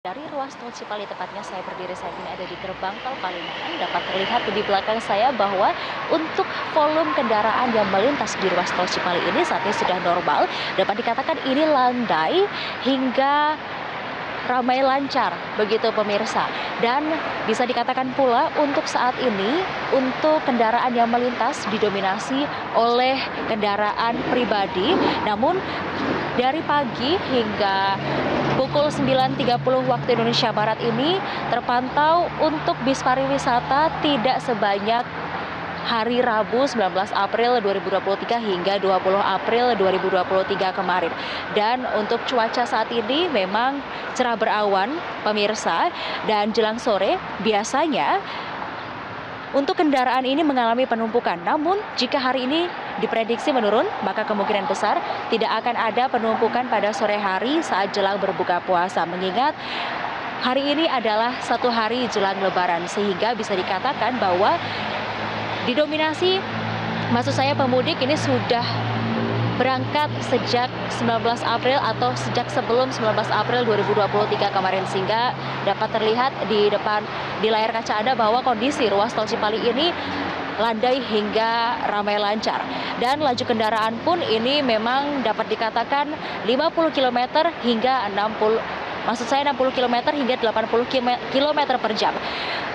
Dari ruas tol Cipali tepatnya saya berdiri saat ini ada di gerbang tol Palimanan. Dapat terlihat di belakang saya bahwa untuk volume kendaraan yang melintas di ruas tol Cipali ini saat ini sudah normal. Dapat dikatakan ini landai hingga ramai lancar begitu pemirsa. Dan bisa dikatakan pula untuk saat ini untuk kendaraan yang melintas didominasi oleh kendaraan pribadi. Namun dari pagi hingga pukul 9.30 waktu Indonesia Barat ini terpantau untuk bis pariwisata tidak sebanyak hari Rabu 19 April 2023 hingga 20 April 2023 kemarin. Dan untuk cuaca saat ini memang cerah berawan pemirsa dan jelang sore biasanya untuk kendaraan ini mengalami penumpukan. Namun jika hari ini diprediksi menurun, maka kemungkinan besar tidak akan ada penumpukan pada sore hari saat jelang berbuka puasa. Mengingat hari ini adalah satu hari jelang lebaran sehingga bisa dikatakan bahwa didominasi maksud saya pemudik ini sudah berangkat sejak 19 April atau sejak sebelum 19 April 2023 kemarin sehingga dapat terlihat di depan di layar kaca Anda bahwa kondisi ruas tol Cipali ini landai hingga ramai lancar dan laju kendaraan pun ini memang dapat dikatakan 50 km hingga 60 maksud saya 60 km hingga 80 km per jam.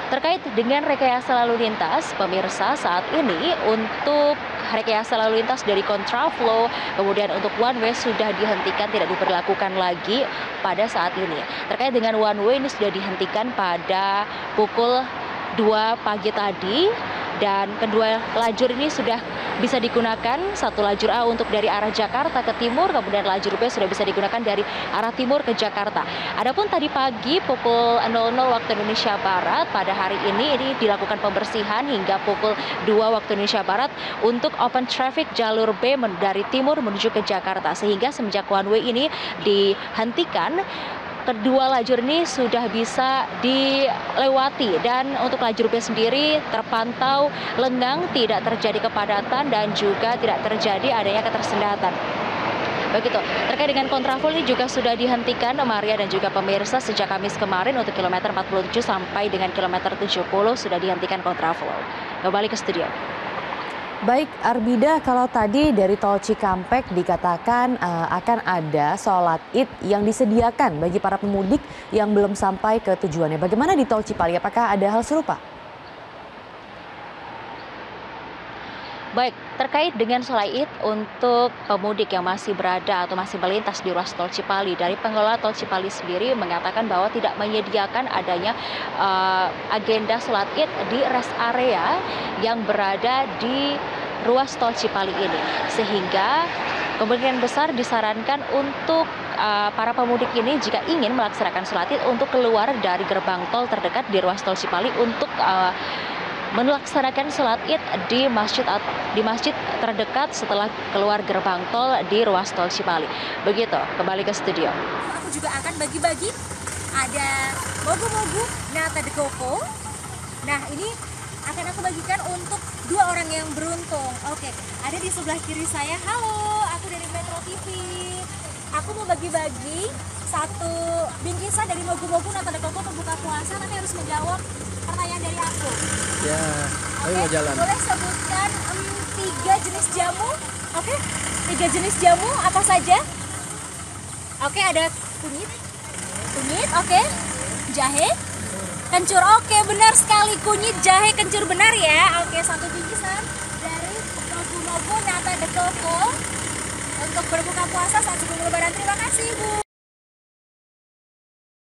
Terkait dengan rekayasa lalu lintas, pemirsa saat ini untuk rekayasa lalu lintas dari kontraflow, kemudian untuk one way sudah dihentikan, tidak diberlakukan lagi pada saat ini. Terkait dengan one way ini sudah dihentikan pada pukul 2 pagi tadi dan kedua lajur ini sudah bisa digunakan satu lajur A untuk dari arah Jakarta ke timur kemudian lajur B sudah bisa digunakan dari arah timur ke Jakarta. Adapun tadi pagi pukul 00 waktu Indonesia Barat pada hari ini ini dilakukan pembersihan hingga pukul 2 waktu Indonesia Barat untuk open traffic jalur B dari timur menuju ke Jakarta sehingga semenjak one way ini dihentikan kedua lajur ini sudah bisa dilewati dan untuk lajur B sendiri terpantau lengang, tidak terjadi kepadatan dan juga tidak terjadi adanya ketersendatan. Begitu. Terkait dengan kontraflow ini juga sudah dihentikan Maria dan juga pemirsa sejak Kamis kemarin untuk kilometer 47 sampai dengan kilometer 70 sudah dihentikan kontraflow. Kembali ke studio. Baik, Arbida, kalau tadi dari tol Cikampek dikatakan uh, akan ada sholat id yang disediakan bagi para pemudik yang belum sampai ke tujuannya. Bagaimana di tol Cipali? Apakah ada hal serupa? Baik, terkait dengan sholat id untuk pemudik yang masih berada atau masih melintas di ruas tol Cipali, dari pengelola tol Cipali sendiri mengatakan bahwa tidak menyediakan adanya uh, agenda sholat id di rest area yang berada di ruas tol Cipali ini, sehingga kemungkinan besar disarankan untuk uh, para pemudik ini jika ingin melaksanakan sholat id untuk keluar dari gerbang tol terdekat di ruas tol Cipali untuk uh, melaksanakan sholat id di masjid di masjid terdekat setelah keluar gerbang tol di ruas tol Cipali. Begitu, kembali ke studio. Aku juga akan bagi-bagi ada mogu-mogu nata de coco. Nah ini akan aku bagikan untuk dua orang yang beruntung. Oke, ada di sebelah kiri saya. Halo, aku dari Metro TV. Aku mau bagi-bagi satu bingkisan dari mogu-mogu nata de coco untuk buka puasa. Nanti harus menjawab pertanyaan dari aku. Ya, ayo mau jalan. Boleh sebutkan um, tiga jenis jamu? Oke, okay. tiga jenis jamu apa saja? Oke, okay, ada kunyit, kunyit, oke, okay. jahe, kencur, oke, okay, benar sekali kunyit, jahe, kencur benar ya. Oke, satu bingkisan dari Nobu Nobu Nata de Coco untuk berbuka puasa saat sebelum lebaran. Terima kasih, Bu.